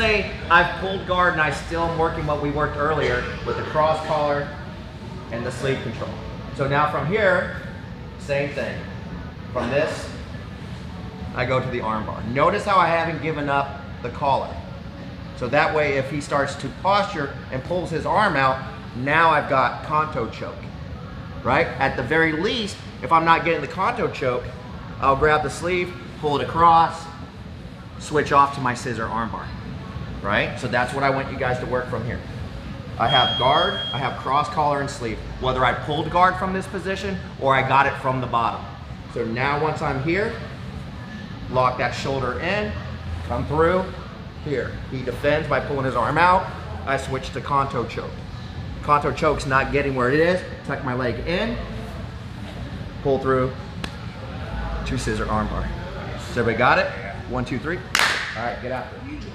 say I've pulled guard and I still am working what we worked earlier with the cross collar and the sleeve control. So now from here, same thing. From this, I go to the arm bar. Notice how I haven't given up the collar. So that way, if he starts to posture and pulls his arm out, now I've got Canto choke, right? At the very least, if I'm not getting the Canto choke, I'll grab the sleeve, pull it across, switch off to my scissor armbar, right? So that's what I want you guys to work from here. I have guard, I have cross collar and sleeve, whether I pulled guard from this position or I got it from the bottom. So now once I'm here, lock that shoulder in, come through, here. He defends by pulling his arm out. I switch to Canto choke. Canto choke's not getting where it is. Tuck my leg in, pull through, two scissor armbar. So everybody got it? One, two, three. All right, get it.